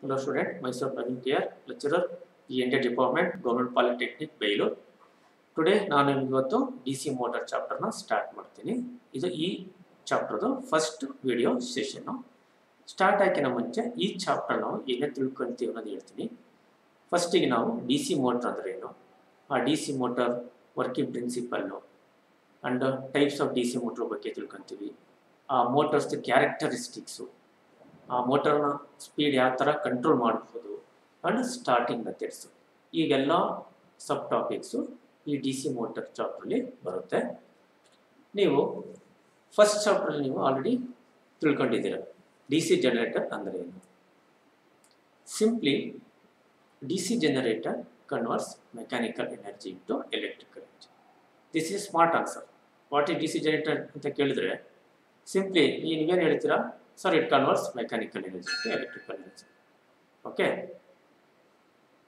Hello student, myself Naveen lecturer lecturer, E&A Department, Government Polytechnic, Baylor. Today ನಾನು ಇವತ್ತು D C motor ಚಾಪ್ಟರ್ನ start ಮಾಡ್ತೀನಿ. ಇದು ಈ ಚಾಪ್ಟರ್ದು ಫಸ್ಟ್ ವಿಡಿಯೋ ಸೆಷನ್ನು ಸ್ಟಾರ್ಟ್ ಆಕಿನ ಮುಂಚೆ ಈ ಚಾಪ್ಟರ್ ನಾವು ಏನೇ ತಿಳ್ಕೊಳ್ತೀವಿ ಅನ್ನೋದು ಹೇಳ್ತೀನಿ. ಫಸ್ಟಿಗೆ ನಾವು ಡಿ ಸಿ ಮೋಟರ್ ಅಂದರೆ ಏನು? ಆ D C motor working principle and types of D C motor ಬಗ್ಗೆ ತಿಳ್ಕೊತೀವಿ. ಆ ಮೋಟರ್ಸ್ದು ಕ್ಯಾರೆಕ್ಟರಿಸ್ಟಿಕ್ಸು ಆ ಮೋಟರ್ನ ಸ್ಪೀಡ್ ಯಾವ ಥರ ಕಂಟ್ರೋಲ್ ಮಾಡ್ಬೋದು ಅಂಡ್ ಸ್ಟಾರ್ಟಿಂಗ್ ಮೆಥಡ್ಸು ಈಗೆಲ್ಲ ಸಬ್ ಟಾಪಿಕ್ಸು ಈ ಡಿ ಸಿ ಮೋಟರ್ ಚಾಪ್ಟ್ರಲ್ಲಿ ಬರುತ್ತೆ. ನೀವು ಫಸ್ಟ್ ಚಾಪ್ಟ್ರಲ್ಲಿ ನೀವು ಆಲ್ರೆಡಿ ತಿಳ್ಕೊಂಡಿದ್ದೀರ. ಡಿ ಸಿ ಜನರೇಟರ್ ಅಂದರೆ ಏನು? Simply D C generator converts mechanical energy into electrical energy this is smart answer what ಈ ಡಿ ಸಿ ಜನರೇಟರ್ ಅಂತ ಕೇಳಿದ್ರೆ ಸಿಂಪ್ಲಿ ನೀವೇನು ಹೇಳ್ತೀರಾ? Sir it converts mechanical energy to electrical energy. Okay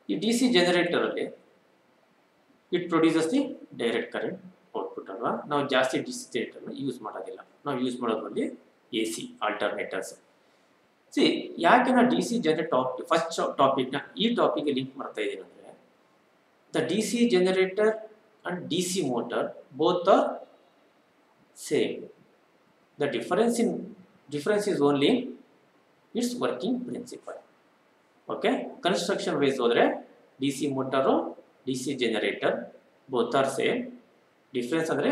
ಈ D C ಜನರೇಟರಲ್ಲಿ it produces the direct current output ಅಲ್ವಾ? ನಾವು ಜಾಸ್ತಿ DC C use ಮಾಡೋದಿಲ್ಲ. ನಾವು ಯೂಸ್ ಮಾಡೋದು ಬಂದು ಎ ಸಿ ಆಲ್ಟರ್ನೇಟರ್ಸ್ ಸಿ ಯಾಕೆ ನಾ D C generate topic first ಟಾಪಿಕ್ನ ಈ ಟಾಪಿಕ್ಗೆ ಲಿಂಕ್ ಮಾಡ್ತಾ ಇದ್ದೀನಿ ಅಂದರೆ the D C generator and D C motor both are same the difference in difference is only its construction wise ಹೋದರೆ D C motor D C generator both are same difference ಅಂದರೆ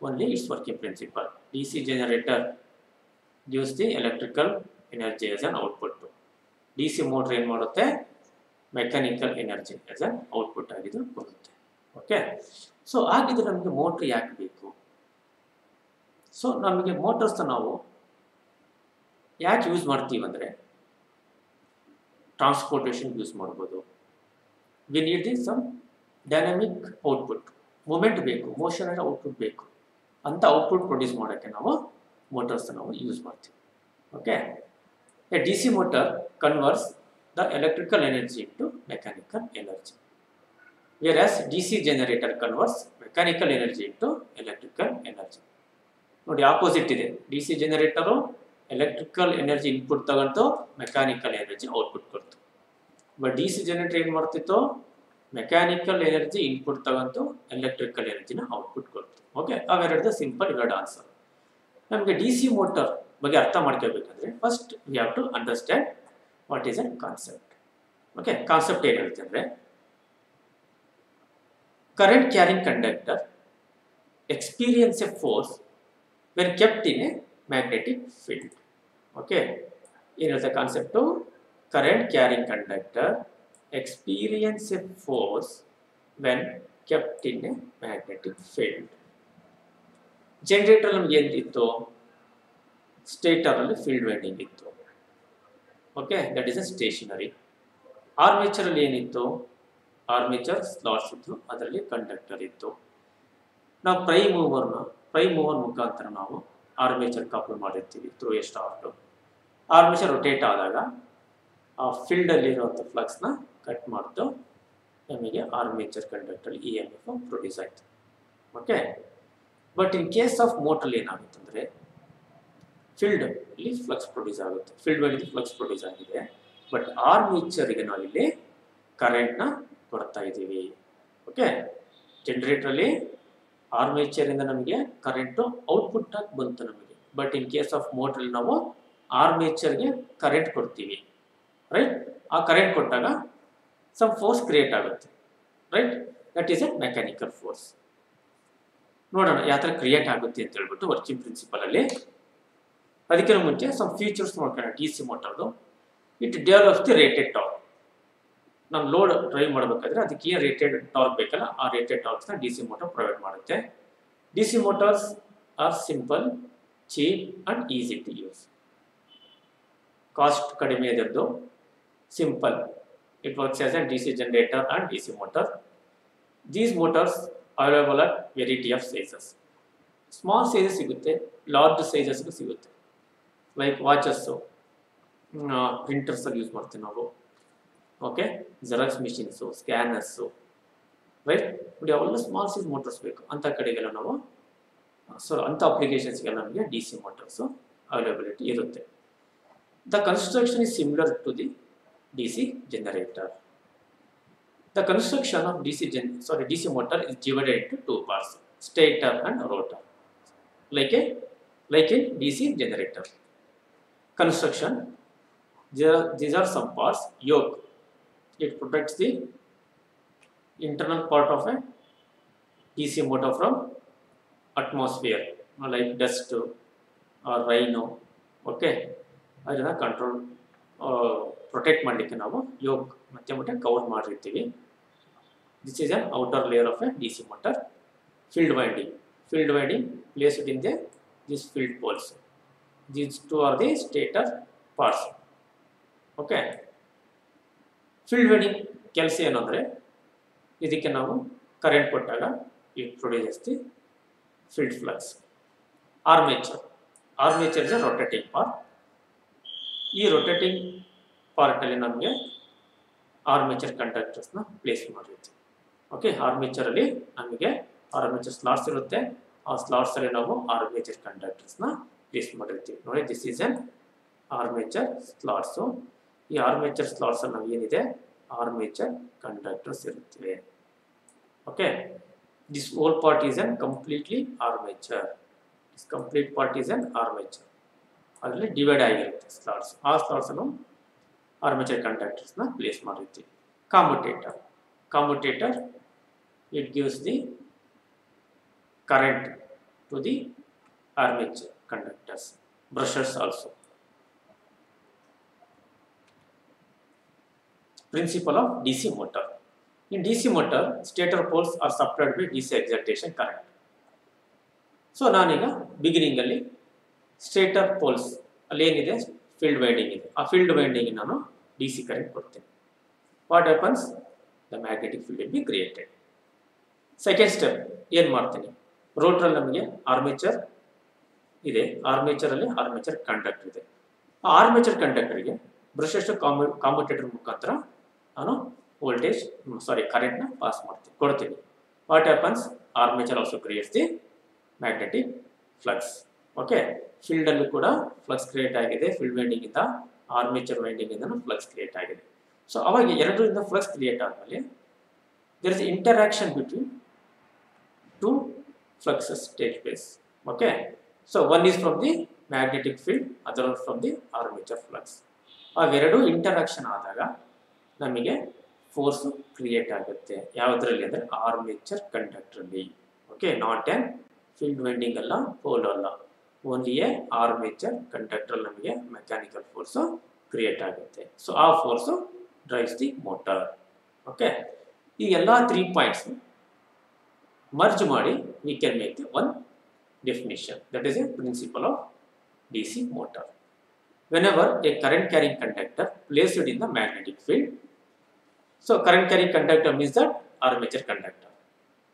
only its working principle D C generator gives the electrical energy as an output D C motor ಏನು ಮಾಡುತ್ತೆ? Mechanical energy as an output ಆಗಿದ್ದು ಕೊಡುತ್ತೆ. Okay so ಹಾಗಿದ್ರೆ ನಮಗೆ motor ಯಾಕೆ ಬೇಕು? So ನಮಗೆ ಮೋಟರ್ಸ್ನ ನಾವು ಯಾಕೆ ಯೂಸ್ ಮಾಡ್ತೀವಿ ಅಂದರೆ ಟ್ರಾನ್ಸ್ಪೋರ್ಟೇಷನ್ ಯೂಸ್ ಮಾಡ್ಬೋದು. We need the some dynamic output movement ಬೇಕು ಮೋಷನ್ ಆಗಿ ಔಟ್ಪುಟ್ ಬೇಕು. ಅಂತ ಔಟ್ಪುಟ್ ಪ್ರೊಡ್ಯೂಸ್ ಮಾಡೋಕ್ಕೆ ನಾವು ಮೋಟರ್ಸ್ ನಾವು ಯೂಸ್ ಮಾಡ್ತೀವಿ. Okay a D C motor converts the electrical energy into mechanical energy whereas D C generator converts mechanical energy into electrical energy ನೋಡಿ opposite ಇದೆ. D C generator electrical energy input ತಗೊಂಡು mechanical energy output ಕೊಡ್ತು. But D C generator ಏನು ಮಾಡ್ತಿತ್ತು? Mechanical energy input ತಗೊಂಡು electrical ಎನರ್ಜಿನ output ಕೊಡ್ತು. Okay ಅವೆರಡು ಸಿಂಪಲ್ ಎರಡು ಆನ್ಸರ್ ನಮಗೆ ಡಿ ಸಿ ಮೋಟರ್ ಬಗ್ಗೆ ಅರ್ಥ ಮಾಡ್ಕೋಬೇಕಂದ್ರೆ first we have to understand what is a concept okay concept ಏನು ಹೇಳುತ್ತೆ ಅಂದರೆ current carrying conductor experience a force when kept in a magnetic field okay ಏನಿರುತ್ತೆ concept current carrying conductor experience a force when kept in a magnetic field generator ನಮ್ಗೆ ಏನಿತ್ತು? ಸ್ಟೇಟರಲ್ಲಿ field winding ಇತ್ತು. Okay that is a stationary ಆರ್ಮೇಚರಲ್ಲಿ ಏನಿತ್ತು? Armature slots ಇತ್ತು. ಅದರಲ್ಲಿ conductor ಇತ್ತು. ನಾವು ಪ್ರೈ ಮೂವರ್ನ ಪ್ರೈ ಮೂವರ್ ಮುಖಾಂತರ ನಾವು ಆರ್ಮೇಚರ್ ಕಪಲ್ ಮಾಡಿರ್ತೀವಿ through a shaft armature rotate ಆದಾಗ, ಆ ಫೀಲ್ಡಲ್ಲಿರುವಂಥ ಫ್ಲಕ್ಸ್ನ ಕಟ್ ಮಾಡಿತು ನಮಗೆ armature conductor E M F produce ಆಯಿತು. Okay but in case of ಮೋಟ್ರಲ್ಲಿ ಏನಾಗುತ್ತೆ ಅಂದರೆ ಫೀಲ್ಡ್ ಇಲ್ಲಿ ಫ್ಲಕ್ಸ್ ಪ್ರೊಡ್ಯೂಸ್ ಆಗುತ್ತೆ. ಫೀಲ್ಡ್ ಬಗ್ಗೆ ಫ್ಲಕ್ಸ್ ಪ್ರೊಡ್ಯೂಸ್ ಆಗಿದೆ. ಬಟ್ ಆರ್ಮೇಚರಿಗೆ ನಾವಿಲ್ಲಿ ಕರೆಂಟ್ನ ಕೊಡ್ತಾ ಇದ್ದೀವಿ. ಓಕೆ ಜನರೇಟ್ರಲ್ಲಿ ಆರ್ಮೇಚರಿಂದ ನಮಗೆ ಕರೆಂಟು ಔಟ್ಪುಟ್ ಆಗಿ ಬಂತು ನಮಗೆ. ಬಟ್ ಇನ್ ಕೇಸ್ ಆಫ್ ಮೋಟ್ರಲ್ಲಿ ನಾವು ಆರ್ಮೇಚರ್ಗೆ ಕರೆಂಟ್ ಕೊಡ್ತೀವಿ. ರೈಟ್ ಆ ಕರೆಂಟ್ ಕೊಟ್ಟಾಗ ಸಮ್ ಫೋರ್ಸ್ ಕ್ರಿಯೇಟ್ ಆಗುತ್ತೆ. Right that is a mechanical force ನೋಡೋಣ, ಯಾವ ಥರ ಕ್ರಿಯೇಟ್ ಆಗುತ್ತೆ ಅಂತ ಹೇಳ್ಬಿಟ್ಟು ವರ್ಕಿಂಗ್ ಪ್ರಿನ್ಸಿಪಲಲ್ಲಿ ಅದಕ್ಕಿಂತ ಮುಂಚೆ ಸಮ್ ಫ್ಯೂಚರ್ಸ್ ನೋಡ್ಕೊಳ್ಳೋಣ D C ಮೋಟರ್ದು it develops the rated torque ನಾವು ಲೋಡ್ ಡ್ರೈವ್ ಮಾಡಬೇಕಾದ್ರೆ ಅದಕ್ಕೆ ಏನು ರೇಟೆಡ್ ಟಾರ್ಕ್ ಬೇಕಲ್ಲ ಆ ರೇಟೆಡ್ ಟಾರ್ಕ್ಸ್ನ ಡಿ ಸಿ ಮೋಟರ್ ಪ್ರೊವೈಡ್ ಮಾಡುತ್ತೆ. D C motors are simple cheap and easy to use cost ಕಡಿಮೆ ಇದರದ್ದು simple it works as a D C generator and D C motor these motors available at variety of sizes small sizes ಸಿಗುತ್ತೆ large ಸೈಜಸ್ಗೂ ಸಿಗುತ್ತೆ. Like watches ಪ್ರಿಂಟರ್ಸಲ್ಲಿ use ಮಾಡ್ತೀವಿ ನಾವು. Okay xerox machines scanners right but ಯಾವೆಲ್ಲ small size motors ಬೇಕು. ಅಂಥ ಕಡೆಗೆಲ್ಲ ನಾವು ಸೊ ಅಂಥ ಅಪ್ಲಿಕೇಶನ್ಸ್ಗೆಲ್ಲ ನಮಗೆ ಡಿ ಸಿ ಮೋಟರ್ಸು ಅವೈಲೇಬಿಲಿಟಿ ಇರುತ್ತೆ the construction is similar to the D C generator the construction of D C gen sorry D C motor is divided to two parts stator and rotor like a like a D C generator construction these are some parts yoke It protects the internal part of a DC motor from atmosphere, like dust or rain. Okay. ಅದನ್ನು control protect ಮಾಡಲಿಕ್ಕೆ ನಾವು yoke ಮತ್ತೆ ಮತ್ತೆ cover ಮಾಡಿರ್ತೀವಿ. This is an outer layer of a D C motor field winding field winding placed in the this field poles these two are the stator parts okay field winding ಕೆಲಸ ಏನಂದರೆ ಇದಕ್ಕೆ ನಾವು current ಕೊಟ್ಟಾಗ it produce the field flux armature armature is rotating part ಈ rotating ಪಾರ್ಟಲ್ಲಿ ನಮಗೆ armature ಕಂಡಕ್ಟರ್ಸ್ನ place ಮಾಡಿರುತ್ತೆ. ಓಕೆ ಆರ್ಮೇಚರಲ್ಲಿ ನಮಗೆ ಆರ್ಮೇಚರ್ ಸ್ಲಾಟ್ಸ್ ಇರುತ್ತೆ. ಆ ಸ್ಲಾಟ್ಸಲ್ಲಿ ನಾವು ಆರ್ಮೇಚರ್ ಕಂಡಕ್ಟರ್ಸ್ನ ಪ್ಲೇಸ್ ಮಾಡಿರ್ತೀವಿ. ನೋಡಿ this is an armature slots ಈ ಆರ್ಮೇಚರ್ ಸ್ಲಾಟ್ಸಲ್ಲಿ ನಾವು ಏನಿದೆ? ಆರ್ಮೇಚರ್ ಕಂಡಕ್ಟರ್ಸ್ ಇರುತ್ತವೆ. Okay this whole part is an completely armature this complete part is an armature ಅದರಲ್ಲಿ ಡಿವೈಡ್ ಆಗಿರುತ್ತೆ ಸ್ಲಾಟ್ಸ್ ಆ ಸ್ಲಾಟ್ಸನ್ನು ಆರ್ಮೇಚರ್ ಕಂಡಕ್ಟರ್ಸ್ನ ಪ್ಲೇಸ್ ಮಾಡಿರ್ತೀವಿ. Commutator commutator it gives the current to the armature conductors brushes also principle of DC motor. In DC motor, stator poles are supplied by DC excitation current. So ನಾನೀಗ ಬಿಗಿನಿಂಗಲ್ಲಿ stator poles ಅಲ್ಲಿ ಏನಿದೆ? Field winding ಇದೆ. ಆ field winding ನಾನು D C current ಕೊಡ್ತೇನೆ. What happens the magnetic field will be created second step ಏನು ಮಾಡ್ತೀನಿ? ರೋಟ್ರಲ್ಲಿ ನಮಗೆ ಆರ್ಮೇಚರ್ ಇದೆ. ಆರ್ಮೇಚರಲ್ಲಿ ಆರ್ಮೇಚರ್ ಕಂಡಕ್ಟರ್ ಇದೆ. ಆ ಆರ್ಮೇಚರ್ ಕಂಡಕ್ಟರ್ಗೆ ಬ್ರಷಸ್ ಕಾಂಬ ಕಾಂಬಟೇಟರ್ ಮುಖಾಂತರ ನಾನು ವೋಲ್ಟೇಜ್ ಸಾರಿ ಕರೆಂಟ್ನ ಪಾಸ್ ಮಾಡ್ತೀನಿ, ಕೊಡ್ತೀನಿ. What happens armature also creates the magnetic flux okay ಫೀಲ್ಡಲ್ಲೂ ಕೂಡ ಫ್ಲಕ್ಸ್ ಕ್ರಿಯೇಟ್ ಆಗಿದೆ. ಫೀಲ್ಡ್ ವೈಂಡಿಂಗಿಂದ ಆರ್ಮೇಚರ್ ವೈಂಡಿಂಗಿಂದನೂ ಫ್ಲಕ್ಸ್ ಕ್ರಿಯೇಟ್ ಆಗಿದೆ. ಸೊ ಅವಾಗ ಎರಡರಿಂದ ಫ್ಲಕ್ಸ್ ಕ್ರಿಯೇಟ್ ಆದಮೇಲೆ there is interaction between two fluxes take place okay so one is from the magnetic field other from the armature flux ಅವೆರಡು interaction ಆದಾಗ ನಮಗೆ ಫೋರ್ಸ್ ಕ್ರಿಯೇಟ್ ಆಗುತ್ತೆ. ಯಾವುದರಲ್ಲಿ ಅಂದರೆ armature ಕಂಡಕ್ಟ್ರಲ್ಲಿ okay not an field winding ಅಲ್ಲ pole ಅಲ್ಲ. Only a armature conductor ನಮಗೆ mechanical force create ಆಗುತ್ತೆ. ಸೊ ಆ force drives the motor okay ಈ ಎಲ್ಲ ತ್ರೀ ಪಾಯಿಂಟ್ಸ್ ಮರ್ಜ್ ಮಾಡಿ we can make the one definition that is a principle of D C motor whenever a current carrying conductor placed in the magnetic field. So current carrying conductor means that armature conductor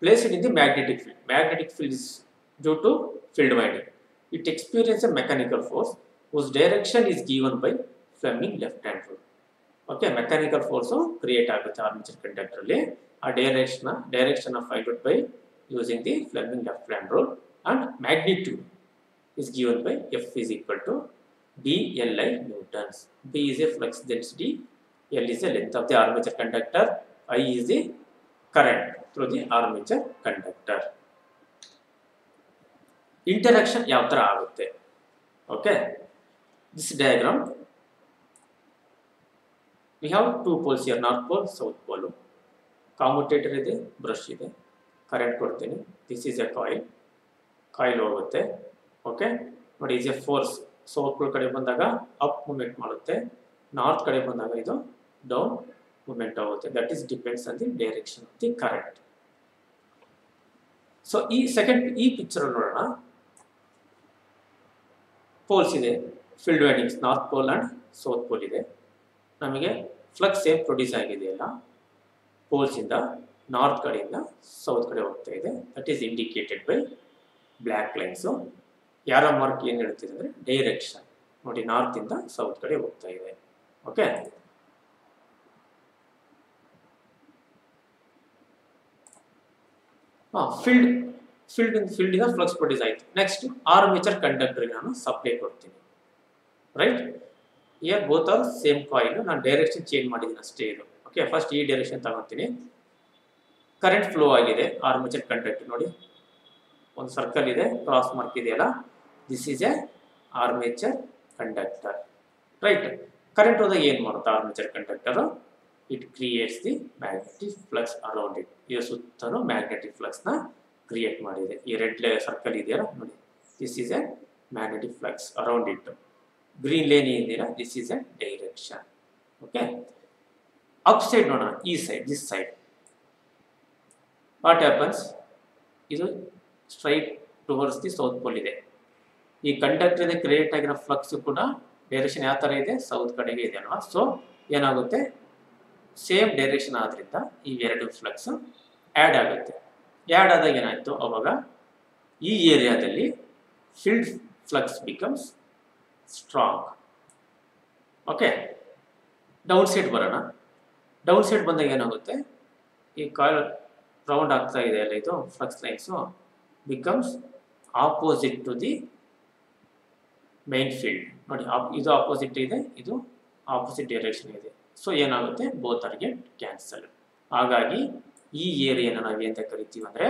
placed in the magnetic field. Magnetic field is due to field winding. It experiences a mechanical force whose direction is given by Fleming left hand rule. Okay, mechanical force create ಆಗುತ್ತೆ armature conductor ಅಲ್ಲಿ ಆ direction direction find out by using the Fleming left hand rule and magnitude is given by F is equal to dLi newtons. B is a flux density, L is the length of the armature conductor, I is the current through the armature conductor. Interaction ಯಾವ ಥರ ಆಗುತ್ತೆ? Okay this diagram we have two poles here north pole south pole commutator ಇದೆ brush ಇದೆ. Current ಕೊಡ್ತೀನಿ. This is a coil coil ಹೋಗುತ್ತೆ. Okay ನೋಡಿ is a force south pole ಕಡೆ ಬಂದಾಗ ಅಪ್ ಮೂಮೆಂಟ್ ಮಾಡುತ್ತೆ. ನಾರ್ತ್ ಕಡೆ ಬಂದಾಗ ಇದು ಡೌನ್ ಮೂಮೆಂಟ್ ಆಗುತ್ತೆ. That is depends on the direction of the current so ಈ ಸೆಕೆಂಡ್ ಈ ಪಿಕ್ಚರ್ ನೋಡೋಣ. ಪೋಲ್ಸ್ ಇದೆ. Field windings north pole and south pole ಇದೆ. ನಮಗೆ ಫ್ಲಕ್ಸ್ ಏನು ಪ್ರೊಡ್ಯೂಸ್ ಆಗಿದೆಯಲ್ಲ ಪೋಲ್ಸಿಂದ ನಾರ್ತ್ ಕಡೆಯಿಂದ ಸೌತ್ ಕಡೆ ಹೋಗ್ತಾ ಇದೆ. That is indicated by black lines ಯಾರ ಮಾರ್ಕ್ ಏನು ಹೇಳ್ತಿದೆ ಅಂದರೆ ಡೈರೆಕ್ಷನ್ ನೋಡಿ ನಾರ್ತಿಂದ ಸೌತ್ ಕಡೆ ಹೋಗ್ತಾ ಇದೆ. ಓಕೆ ಫೀಲ್ಡ್ ಫೀಲ್ಡ್ ಫೀಲ್ಡಿಂದ ಫ್ಲಕ್ಸ್ ಪ್ರೊಡ್ಯೂಸ್ ಆಯಿತು. ನೆಕ್ಸ್ಟ್ ಆರ್ಮೇಚರ್ ಕಂಡಕ್ಟರ್ಗೆ ನಾನು ಸಪ್ಲೈ ಕೊಡ್ತೀನಿ. Right here both are same coil ನಾನು ಡೈರೆಕ್ಷನ್ ಚೇಂಜ್ ಮಾಡಿದ್ದೀನಿ ಅಷ್ಟೇ ಇದು. ಓಕೆ ಫಸ್ಟ್ ಈ ಡೈರೆಕ್ಷನ್ ತಗೊತೀನಿ ಕರೆಂಟ್ ಫ್ಲೋ ಆಗಿದೆ ಆರ್ಮೇಚರ್ ಕಂಡಕ್ಟರ್ ನೋಡಿ. ಒಂದು ಸರ್ಕಲ್ ಇದೆ ಕ್ರಾಸ್ ಮಾರ್ಕ್ ಇದೆಯಲ್ಲ this is a armature conductor right current ಹೋದಾಗ ಏನು ಮಾಡುತ್ತೆ armature conductor it creates the magnetic flux around it ಇದರ ಸುತ್ತಲೂ ಮ್ಯಾಗ್ನೆಟಿಕ್ ಫ್ಲಕ್ಸ್ನ ಕ್ರಿಯೇಟ್ ಮಾಡಿದೆ. ಈ ರೆಡ್ ಸರ್ಕಲ್ ಇದೆಯಲ್ಲ, ನೋಡಿ. This is a magnetic flux around it green line ಏನಿದೆಯಲ್ಲ this is a direction okay up side ನೋಡೋಣ, ಈ side this side what happens ಇದು straight towards the south pole ಇದೆ. ಈ ಕಂಡಕ್ಟರ್ ಕ್ರಿಯೇಟ್ ಆಗಿರೋ ಫ್ಲಕ್ಸ್ ಕೂಡ ಡೈರೆಕ್ಷನ್ ಯಾವ ಥರ ಇದೆ? ಸೌತ್ ಕಡೆಗೆ ಇದೆ ಅಲ್ವಾ? ಸೊ ಏನಾಗುತ್ತೆ? ಸೇಮ್ ಡೈರೆಕ್ಷನ್ ಆದ್ರಿಂದ ಈ ಎರಡು ಫ್ಲಕ್ಸ್ ಆ್ಯಡ್ ಆಗುತ್ತೆ. ಆ್ಯಡ್ ಆದಾಗ ಏನಾಯಿತು? ಅವಾಗ ಈ ಏರಿಯಾದಲ್ಲಿ field flux becomes strong okay down side ಬರೋಣ. ಡೌನ್ ಸೈಡ್ ಬಂದಾಗ ಏನಾಗುತ್ತೆ? ಈ ಕಾಯಿಲ್ ರೌಂಡ್ ಆಗ್ತಾ ಇದೆ ಅಲ್ಲ ಇದು flux lines becomes opposite to the main field ನೋಡಿ ಇದು ಆಪೋಸಿಟ್ ಇದೆ, ಇದು ಆಪೋಸಿಟ್ ಡೈರೆಕ್ಷನ್ ಇದೆ. ಸೊ ಏನಾಗುತ್ತೆ? ಬೋತ್ ಆರ್ ಗೆಟ್ ಕ್ಯಾನ್ಸಲ್ ಹಾಗಾಗಿ, ಈ ಏರಿಯಾನ ನಾವು ಎಂತ ಕರಿತೀವಿ ಅಂದರೆ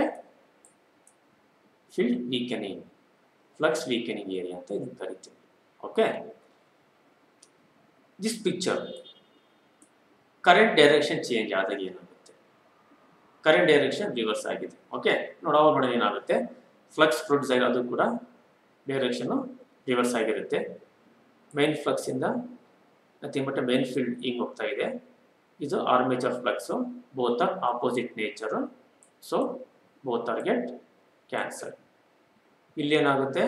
field weakening flux weakening area ಅಂತ ಇದನ್ನು ಕರಿತೀವಿ. Okay this picture current direction change ಆದಾಗ ಏನಾಗುತ್ತೆ? ಕರೆಂಟ್ ಡೈರೆಕ್ಷನ್ ರಿವರ್ಸ್ ಆಗಿದೆ. ಓಕೆ ನೋಡೋ ನೋಡಿ ಏನಾಗುತ್ತೆ? ಫ್ಲಕ್ಸ್ ಪ್ರೊಡ್ಯೂಸ್ ಆಗಿ ಅದು ಕೂಡ ಡೈರೆಕ್ಷನು ರಿವರ್ಸ್ ಆಗಿರುತ್ತೆ. ಮೈನ್ ಫ್ಲಕ್ಸಿಂದ ನಥಿಂಗ್ ಬಟ್ ಮೇನ್ ಫೀಲ್ಡ್ ಹಿಂಗೆ ಹೋಗ್ತಾ ಇದೆ. ಇದು armature flux both are opposite nature so both are get cancel ಇಲ್ಲೇನಾಗುತ್ತೆ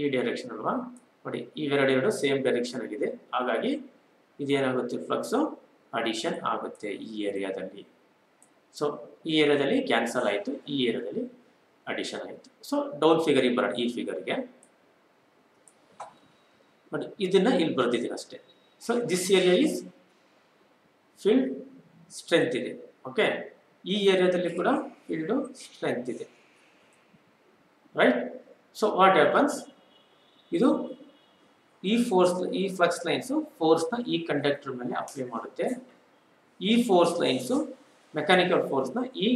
ಈ ಡೈರೆಕ್ಷನ್ ಅಲ್ವಾ? ನೋಡಿ ಇವೆರಡೆರಡು ಸೇಮ್ ಡೈರೆಕ್ಷನ್ ಆಗಿದೆ. ಹಾಗಾಗಿ, ಇದೇನಾಗುತ್ತೆ? ಫ್ಲಕ್ಸ್ ಅಡಿಷನ್ ಆಗುತ್ತೆ ಈ ಏರಿಯಾದಲ್ಲಿ ಸೊ ಈ ಏರಿಯಾದಲ್ಲಿ ಕ್ಯಾನ್ಸಲ್ ಆಯಿತು, ಈ ಏರಿಯಾದಲ್ಲಿ ಅಡಿಷನ್ ಆಯಿತು. ಸೊ ಡೌನ್ ಫಿಗರಿಗೆ ಬರೋಣ ಈ ಫಿಗರ್ಗೆ ನೋಡಿ ಇದನ್ನು ಇಲ್ಲಿ ಬರೆದಿದ್ದೀನಿ ಅಷ್ಟೇ. So this area is field strength ಇದೆ. ಓಕೆ ಈ ಏರಿಯಾದಲ್ಲಿ ಕೂಡ ಫೀಲ್ಡು ಸ್ಟ್ರೆಂತ್ ಇದೆ. ರೈಟ್ ಸೊ ವಾಟ್ ಹ್ಯಾಪನ್ಸ್ ಇದು ಈ ಫೋರ್ಸ್ ಈ ಫ್ಲಕ್ಸ್ ಲೈನ್ಸು ಫೋರ್ಸ್ನ ಈ ಕಂಡಕ್ಟರ್ ಮೇಲೆ ಅಪ್ಲೈ ಮಾಡುತ್ತೆ. ಈ ಫೋರ್ಸ್ ಲೈನ್ಸು ಮೆಕ್ಯಾನಿಕಲ್ ಫೋರ್ಸ್ನ ಈ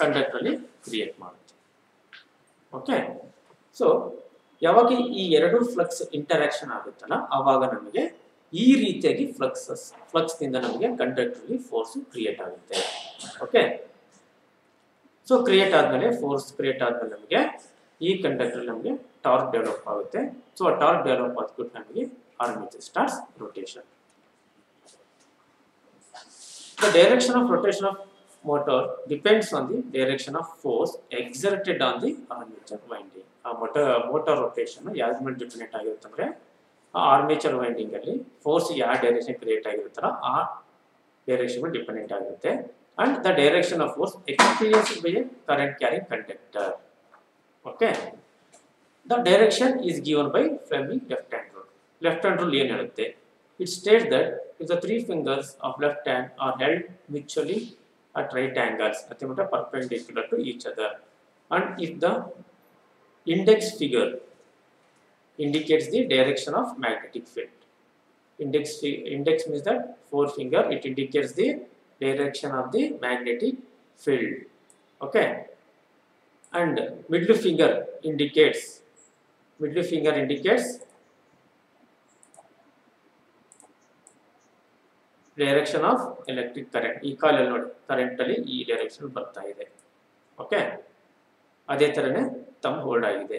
ಕಂಡಕ್ಟರಲ್ಲಿ ಕ್ರಿಯೇಟ್ ಮಾಡುತ್ತೆ. ಓಕೆ ಸೊ ಯಾವಾಗ ಈ ಎರಡು ಫ್ಲಕ್ಸ್ ಇಂಟರಾಕ್ಷನ್ ಆಗುತ್ತಲ್ಲ, ಆವಾಗ ನಮಗೆ ಈ ರೀತಿಯಾಗಿ ಫ್ಲಕ್ಸಸ್ನಿಂದ ನಮಗೆ ಕಂಡಕ್ಟರ್ಲಿ ಫೋರ್ಸ್ ಕ್ರಿಯೇಟ್ ಆಗುತ್ತೆ. ಓಕೆ ಸೊ ಕ್ರಿಯೇಟ್ ಆದಮೇಲೆ ಫೋರ್ಸ್ ಕ್ರಿಯೇಟ್ ಆದಮೇಲೆ ನಮಗೆ ಈ ಕಂಡಕ್ಟರ್ ನಮಗೆ ಟಾರ್ಕ್ ಡೆವಲಪ್ ಆಗುತ್ತೆ. ಸೊ ಆ ಟಾರ್ಕ್ ಡೆವಲಪ್ ಆದ್ಬಿಟ್ಟು ನಮಗೆ armature starts rotation the direction of rotation of motor depends on the direction of force exerted on the armature winding. ಆ ಮೋಟಾರ್ ರೊಟೇಷನ್ ಯಾವ್ದ್ರ ಮೇಲೆ ಡಿಪೆಂಡೆಂಟ್ ಆಗಿರುತ್ತೆ ಅಂದರೆ ಆರ್ಮೇಚರ್ ವೈಂಡಿಂಗ್ ಅಲ್ಲಿ ಫೋರ್ಸ್ ಯಾವ ಡೈರೆಕ್ಷನ್ ಕ್ರಿಯೇಟ್ ಆಗಿರುತ್ತಲ್ಲ ಆ ಡೈರೆಕ್ಷನ್ ಮೇಲೆ ಡಿಪೆಂಡೆಂಟ್ ಆಗಿರುತ್ತೆ. And the direction of force experience by a current carrying conductor okay the direction is given by Fleming left hand rule left hand rule ಏನು ಹೇಳುತ್ತೆ? It state that if the three fingers of left hand are held mutually at right angles ಅಥವಾ but perpendicular to each other. And if the index figure indicates the direction of magnetic field index fi- index means that four finger it indicates the direction of the magnetic field okay and middle finger indicates middle finger indicates direction of electric current ಈ ಕಾಲಲ್ಲಿ ನೋಡಿ ಕರೆಂಟಲ್ಲಿ ಈ direction ಬರ್ತಾ ಇದೆ okay ಅದೇ ಥರನೇ ತಮ್ಮ hold ಆಗಿದೆ.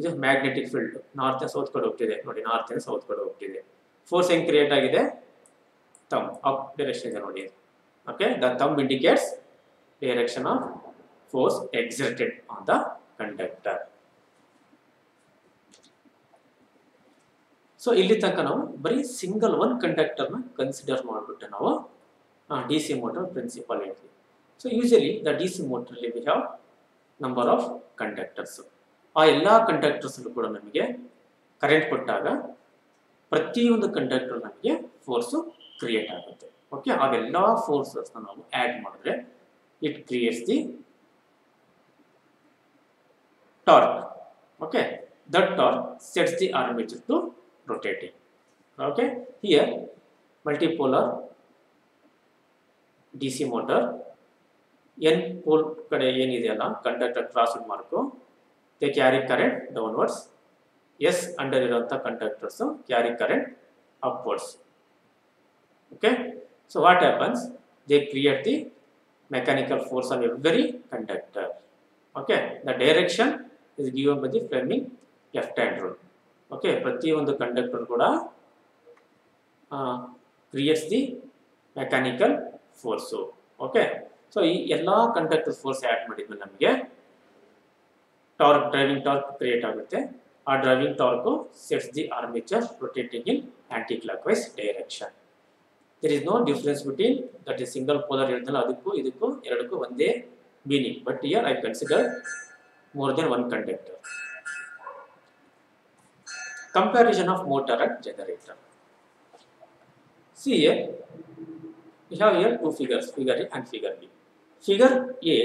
ಇದು ಮ್ಯಾಗ್ನೆಟಿಕ್ ಫೀಲ್ಡ್ ನಾರ್ತ್ ಸೌತ್ ಕಡೆ ಹೋಗ್ತಿದೆ. ನೋಡಿ ನಾರ್ತ್ ಸೌತ್ ಕಡೆ ಹೋಗ್ತಿದೆ. ಫೋರ್ಸ್ ಹೆಂಗ್ ಕ್ರಿಯೇಟ್ ಆಗಿದೆ? ತಮ್ ಅಪ್ ಡೈರೆಕ್ಷನ್ ಇದೆ ನೋಡಿ. Okay the thumb indicates direction of force exerted on the conductor so ಇಲ್ಲಿ ತನಕ ನಾವು ಬರೀ ಸಿಂಗಲ್ ಒನ್ ಕಂಡಕ್ಟರ್ನ ಕನ್ಸಿಡರ್ ಮಾಡಿಬಿಟ್ಟು ನಾವು ಡಿ ಸಿ ಮೋಟರ್ ಪ್ರಿನ್ಸಿಪಲ್ ಹೇಳ್ತೀವಿ. So usually the D C ಮೋಟ್ರಲ್ಲಿ we have number of conductors ಆ ಎಲ್ಲ ಕಂಡಕ್ಟರ್ಸ್ ಕೂಡ ನಮಗೆ ಕರೆಂಟ್ ಕೊಟ್ಟಾಗ ಪ್ರತಿಯೊಂದು ಕಂಡಕ್ಟರ್ ನಮಗೆ ಫೋರ್ಸು ಕ್ರಿಯೇಟ್ ಆಗುತ್ತೆ. ಓಕೆ ಅವೆಲ್ಲ ಫೋರ್ಸಸ್ನ ನಾವು ಆ್ಯಡ್ ಮಾಡಿದ್ರೆ it creates the torque okay that torque sets the armature to rotating. Okay? Here multipolar DC motor N pole ಕಡೆ ಏನಿದೆಯಲ್ಲ conductor cross mark they carry current downwards S under ಇರುವಂಥ conductors carry current upwards okay so what happens they create the mechanical force on every conductor okay the direction is given by the Fleming left hand rule okay ಪ್ರತಿಯೊಂದು conductor ಕೂಡ creates the mechanical force okay so ಈ ಎಲ್ಲ conductor force add ಮಾಡಿದ್ಮೇಲೆ ನಮಗೆ torque driving torque create ಆಗುತ್ತೆ ಆ driving torque sets the armature rotating in anticlockwise direction there is no difference between that is single polar ಹೇಳ್ದಲ್ಲ ಅದಕ್ಕೂ ಇದಕ್ಕೂ ಎರಡಕ್ಕೂ ಒಂದೇ meaning but here I consider more than one conductor comparison of motor and generator. See here, we have here two figures, figure A and figure B. Figure A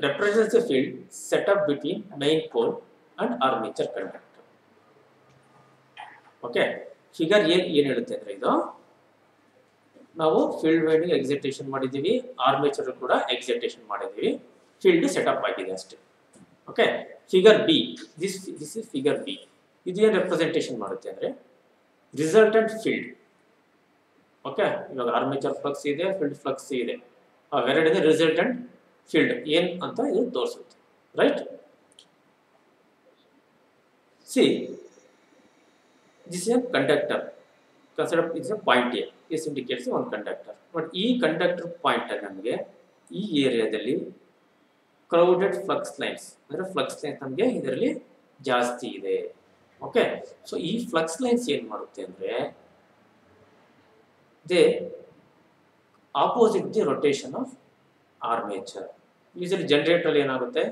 represents the field set up between main pole and armature conductor. Okay figure A ಏನು ಹೇಳುತ್ತೆ ಅಂದ್ರೆ ಇದು, ನಾವು field winding excitation ಮಾಡಿದ್ದೀವಿ armature ಕೂಡ excitation ಮಾಡಿದ್ದೀವಿ field setup ಆಗಿದೆ ಅಷ್ಟೇ. Okay figure B this this is figure B ಏನು ರೆಪ್ರೆಸೆಂಟೇಷನ್ ಮಾಡುತ್ತೆ ಅಂದರೆ ರಿಸಲ್ಟೆಂಟ್ ಫೀಲ್ಡ್ ಓಕೆ ಇವಾಗ ಆರ್ಮೇಚರ್ ಫ್ಲಕ್ಸ್ ಇದೆ ಫೀಲ್ಡ್ ಫ್ಲಕ್ಸ್ ಇದೆ. ಅವೆರಡಿದೆ ರಿಸಲ್ಟೆಂಟ್ ಫೀಲ್ಡ್ ಏನು ಅಂತ ಇದು ತೋರಿಸುತ್ತೆ right see this A conductor consider it's a point A this indicates ಒಂದು ಕಂಡಕ್ಟರ್ ಬಟ್ ಈ ಕಂಡಕ್ಟರ್ ಪಾಯಿಂಟ್ ನಮಗೆ ಈ ಏರಿಯಾದಲ್ಲಿ ಕ್ರೌಡೆಡ್ ಫ್ಲಕ್ಸ್ ಲೈನ್ಸ್ ಅಂದರೆ ಫ್ಲಕ್ಸ್ ಲೈನ್ಸ್ ನಮಗೆ ಇದರಲ್ಲಿ ಜಾಸ್ತಿ ಇದೆ. ಓಕೆ ಸೊ ಈ ಫ್ಲಕ್ಸ್ ಲೈನ್ಸ್ ಏನು ಮಾಡುತ್ತೆ ಅಂದರೆ they opposite the rotation of armature. Usually generator ಏನಾಗುತ್ತೆ?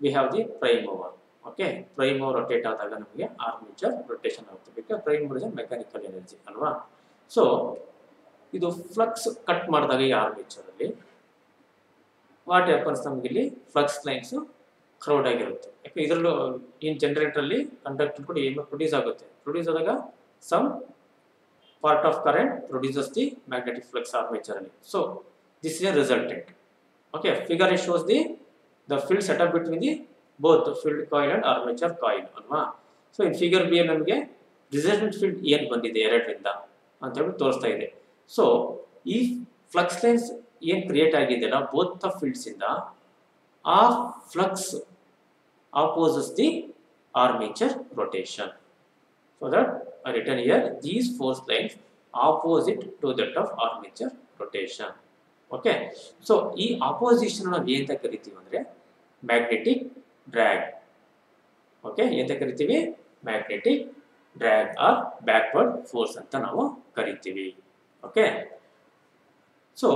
We have the prime mover. Okay prime rotate ಆದಾಗ ನಮಗೆ ಆರ್ಮೇಚರ್ ರೊಟೇಷನ್ ಆಗುತ್ತೆ. Because prime is mechanical energy ಅಲ್ವಾ? ಸೊ ಇದು ಫ್ಲಕ್ಸ್ ಕಟ್ ಮಾಡಿದಾಗ ಈ ಆರ್ಮೇಚರಲ್ಲಿ ವಾಟ್ ಹ್ಯಾಪನ್ಸ್ ನಮಗೆ ಇಲ್ಲಿ? ಫ್ಲಕ್ಸ್ ಲೈನ್ಸು ಕ್ರೌಡ್ ಆಗಿರುತ್ತೆ. ಯಾಕೆ ಇದರಲ್ಲೂ ಇನ್ ಜನರೇಟರಲ್ಲಿ ಕಂಡಕ್ಟರ್ ಕೂಡ ಏನು ಪ್ರೊಡ್ಯೂಸ್ ಆಗುತ್ತೆ. ಪ್ರೊಡ್ಯೂಸ್ ಆದಾಗ some part of current produces the magnetic flux ಆರ್ಮೇಚರಲ್ಲಿ so this is a resultant okay figure it shows the the field setup between the both field coil and armature coil ಅಲ್ವಾ? So in figure B ನಮಗೆ resultant field ಏನು ಬಂದಿದೆ, ಎರಡರಿಂದ ಅಂತ ಹೇಳಿ ತೋರಿಸ್ತಾ ಇದೆ. So ಈ ಫ್ಲಕ್ಸ್ ಲೈನ್ಸ್ ಏನು ಕ್ರಿಯೇಟ್ ಆಗಿದೆಯಲ್ಲ ಬೋತ್ ದ ಫೀಲ್ಡ್ಸಿಂದ ಆ flux opposes the armature rotation. So that I written here, these force lines opposite to that of armature rotation. Okay so ಈ ಆಪೋಸಿಷನ್ ನಾವು ಏನಂತ ಕರಿತೀವಿ ಅಂದರೆ ಮ್ಯಾಗ್ನೆಟಿಕ್ ಡ್ರ್ಯಾಗ್ ಓಕೆ ಏನಂತ ಕರಿತೀವಿ? Magnetic drag or backward force ಅಂತ ನಾವು ಕರಿತೀವಿ. ಓಕೆ ಸೊ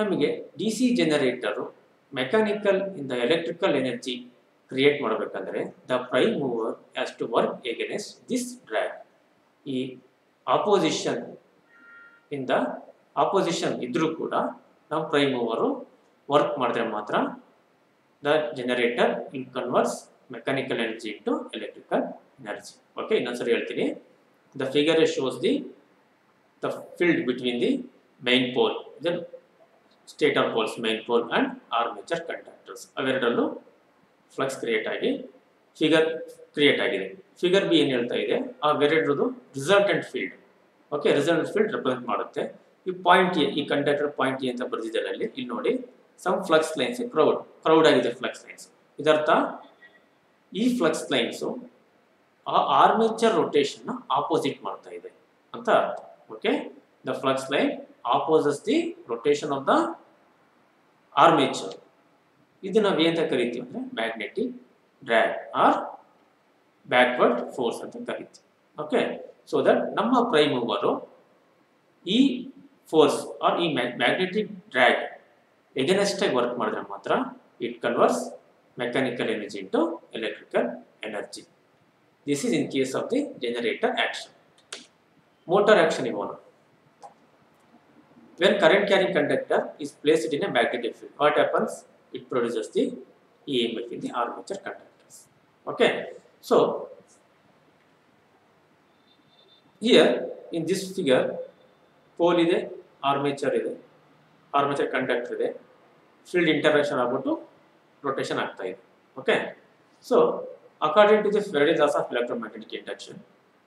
ನಮಗೆ ಡಿ ಸಿ ಜನರೇಟರು ಮೆಕ್ಯಾನಿಕಲ್ ಇಂದ ಎಲೆಕ್ಟ್ರಿಕಲ್ ಎನರ್ಜಿ ಕ್ರಿಯೇಟ್ ಮಾಡಬೇಕಂದ್ರೆ the prime mover has to work against this drag ಈ ಆಪೋಸಿಷನ್ ಇಂದ ಆಪೋಸಿಷನ್ ಇದ್ರೂ ಕೂಡ ನಾವು ಪ್ರೈಮ್ ಓವರು ವರ್ಕ್ ಮಾಡಿದ್ರೆ ಮಾತ್ರ the generator in converts mechanical energy into electrical energy okay ಇನ್ನೊಂದ್ಸರಿ ಹೇಳ್ತೀನಿ. The figure shows the the field between the main pole then stator poles main pole and armature conductors ಅವೆರಡರಲ್ಲೂ flux create ಆಗಿ figure create ಆಗಿದೆ. Figure B ಏನು ಹೇಳ್ತಾ ಇದೆ? ಆ ವೆರೆಡ್ರದು resultant field okay resultant field represent ಮಾಡುತ್ತೆ. ಈ ಪಾಯಿಂಟ್ ಎ ಈ conductor point A ಅಂತ ಬರೆದಿದ್ದಾರೆ ಅಲ್ಲಿ ಇಲ್ಲಿ ನೋಡಿ some flux lines crowd crowd ಆಗಿದೆ ಫ್ಲಕ್ಸ್ ಲೈನ್ಸ್ ಇದರ್ಥ, ಈ ಫ್ಲಕ್ಸ್ ಲೈನ್ಸು ಆ ಆರ್ಮೇಚರ್ ರೊಟೇಷನ್ನ ಆಪೋಸಿಟ್ ಮಾಡ್ತಾ ಇದೆ ಅಂತ ಅರ್ಥ. Okay the flux line opposes the rotation of the armature ಇದು ನಾವು ಏನಂತ ಕರಿತೀವಿ ಅಂದರೆ magnetic drag or backward force ಅಂತ ಕರಿತೀವಿ ಓಕೆ ಸೊ ದಟ್ ನಮ್ಮ ಪ್ರೈಮ್ ಮೂವರು ಈ ಫೋರ್ಸ್ ಆರ್ ಈ ಮ್ಯಾಗ್ನೆಟಿಕ್ ಡ್ರ್ಯಾಗ್ ಎಗನೆಸ್ಟಾಗಿ ವರ್ಕ್ ಮಾಡಿದ್ರೆ ಮಾತ್ರ it converts mechanical energy into electrical energy this is in case of the generator action motor action ಇವಾಗ when current carrying conductor is placed in a magnetic field, what happens? It produces the emf in the armature conductors. Okay? So here in this figure, pole ಇದೆ armature ಇದೆ armature conductor ಇದೆ field interaction ಆಗ್ಬಿಟ್ಟು rotation ಆಗ್ತಾ ಇದೆ okay so according to the Faraday's laws of electromagnetic induction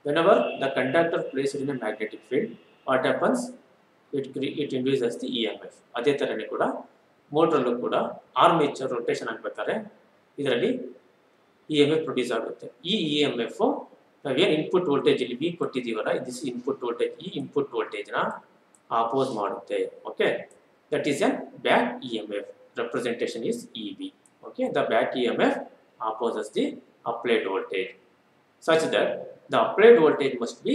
whenever the conductor placed in a magnetic field what happens it cre- it induces the EMF ಅದೇ kuda, motor ಮೋಟ್ರಲ್ಲೂ kuda, armature rotation ಆಗ್ಬೇಕಾದ್ರೆ ಇದರಲ್ಲಿ E M F produce ಆಗುತ್ತೆ ಈ E M F ನಾವೇನು input voltage ಇಲ್ಲಿ V ಕೊಟ್ಟಿದ್ದೀವಲ್ಲ this input voltage ಈ ಇನ್ಪುಟ್ ವೋಲ್ಟೇಜ್ನ ಆಪೋಸ್ ಮಾಡುತ್ತೆ okay that is an back E M F representation is E V okay the back E M F opposes the applied voltage such that the applied voltage must be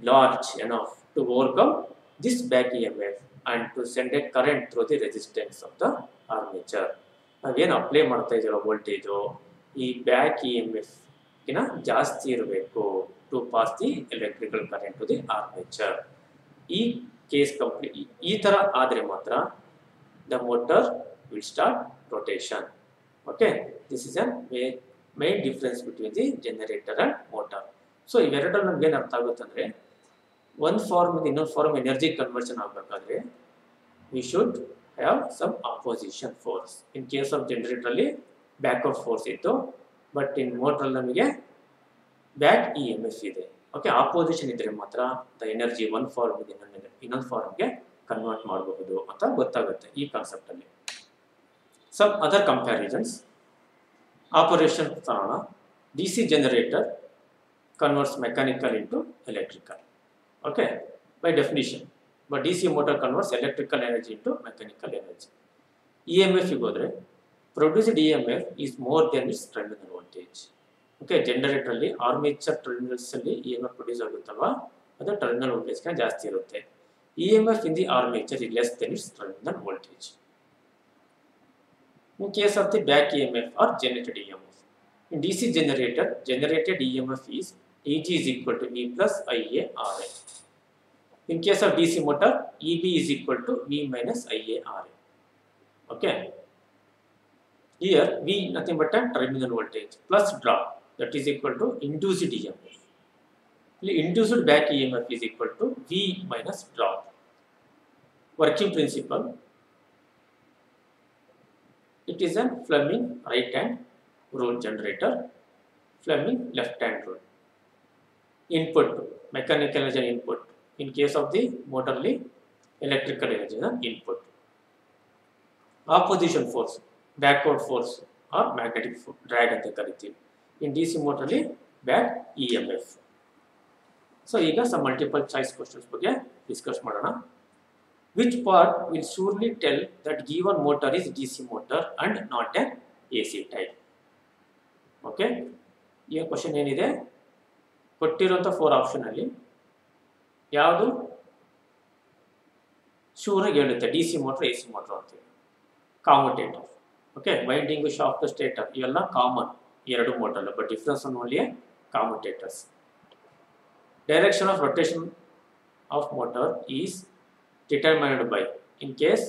large enough to overcome this back EMF and to send a current through the resistance of the armature. ನಾವೇನು apply ಮಾಡ್ತಾ ಇದ್ದೀರೋ voltage ಈ back E M ಕಿನ್ನ ಜಾಸ್ತಿ ಇರಬೇಕು. To pass the electrical current to the armature ಈ case complete ಈ ಥರ ಆದರೆ ಮಾತ್ರ the motor will start rotation okay this is a main difference between the generator and motor so ಇವೆರಡರ ನಮ್ಗೆ ಏನು ಅರ್ಥ ಆಗುತ್ತೆ ಅಂದರೆ ಒಂದು ಫಾರ್ಮ್ ಇನ್ನೊಂದು ಫಾರ್ಮ್ ಎನರ್ಜಿ ಕನ್ವರ್ಷನ್ ಆಗಬೇಕಾದ್ರೆ we should have some opposition force in case of ಜನರೇಟರಲ್ಲಿ backward force ಇತ್ತು ಬಟ್ ಇನ್ ಮೋಟ್ರಲ್ಲಿ ನಮಗೆ ಬ್ಯಾಕ್ ಇ ಎಂ ಎಸ್ ಇದೆ. ಓಕೆ ಆಪೋಸಿಷನ್ ಇದ್ರೆ ಮಾತ್ರ ದ ಎನರ್ಜಿ ಒನ್ ಫಾರ್ಮ್ ಇನ್ನೊಂದು ಇನ್ನೊಂದು ಫಾರ್ಮ್ಗೆ ಕನ್ವರ್ಟ್ ಮಾಡಬಹುದು ಅಂತ ಗೊತ್ತಾಗುತ್ತೆ ಈ ಕಾನ್ಸೆಪ್ಟಲ್ಲಿ some other comparisons operation ತರೋಣ D C generator converts mechanical into electrical okay by definition but D C motor converts electrical energy into mechanical energy E M ಎಫ್ಗೆ ಹೋದರೆ produced E M F is more than its terminal voltage okay ಜನರೇಟರಲ್ಲಿ armature ಟರ್ಮಿನಲ್ಸಲ್ಲಿ E M F produce ಆಗುತ್ತಲ್ವಾ ಅದು terminal ವೋಲ್ಟೇಜ್ಗೆ ಜಾಸ್ತಿ ಇರುತ್ತೆ E M F in the armature is less than its terminal voltage In case of the back EMF or generated EMF. In DC generator, generated EMF is Eg is equal to V plus Ia Ra. In case of DC motor, Eb is equal to V minus Ia Ra. Okay. Here V nothing but a terminal voltage plus drop that is equal to induced EMF. Induced back EMF is equal to V minus drop. Working principle it is a Fleming right hand rule generator, Fleming left hand rule. Input, mechanical energy input. In case of the motorly, electrical energy input. Opposition force, backward force or magnetic drag ಅಂತ ಕರಿತೀವಿ. In D C ಮೋಟ್ರಲ್ಲಿ back E M F so ಈಗ some multiple choice questions ಬಗ್ಗೆ discuss ಮಾಡೋಣ. Which which part will surely given that given D C motor motor not a A C type okay ಈಗ question ಏನಿದೆ? ಕೊಟ್ಟಿರುವಂಥ four ಆಪ್ಷನಲ್ಲಿ ಯಾವುದು? ಶೂರಾಗಿ ಹೇಳುತ್ತೆ D C motor A C motor ಅಂತೇಳಿ commutator okay winding shaft stator ಇವೆಲ್ಲ common ಎರಡು motor but difference one only commutators direction of rotation of motor is determined by in case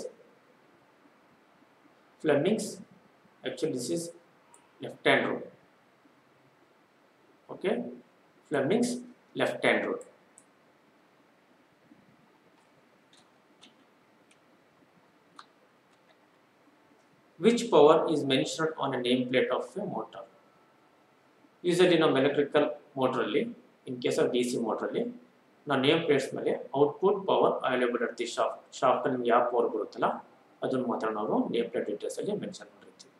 Fleming's actually this is left hand rule okay Fleming's left hand rule which power is mentioned on a nameplate of a motor. Usually ನಮ್ಮ motor ಅಲ್ಲಿ, in case of DC motor ಅಲ್ಲಿ, ನಾವು name plates ಮೇಲೆ output power available the shaft shaft ನಿಮ್ಗೆ ಯಾವ power ಬರುತ್ತಲ್ಲ, ಅದನ್ನು ಮಾತ್ರ ನಾವು ನೇಮ್ ಪ್ಲೇಟ್ ಡೀಟೇಲ್ಸಲ್ಲಿ ಮೆನ್ಷನ್ ಮಾಡಿರ್ತೀವಿ.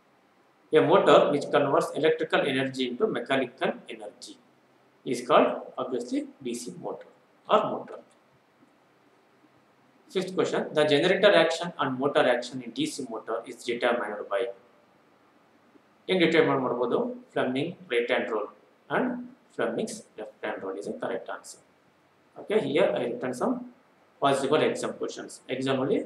A motor which converts electrical energy into mechanical energy is called obviously D C motor or motor fifth question the generator action and motor action in D C motor is determined by ಹೆಂಗೆ determine ಮಾಡ್ಬೋದು Fleming right hand rule and Fleming's left hand rule is a correct answer okay, here i written some possible exam questions. Exam ಅಲ್ಲಿ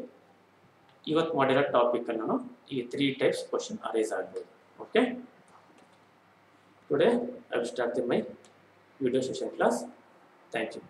ಇವತ್ತು ಮಾಡಿರೋ topic ನಾನು ಈ three types question arise ಆಗ್ಬೋದು okay today I will start the my video session class thank you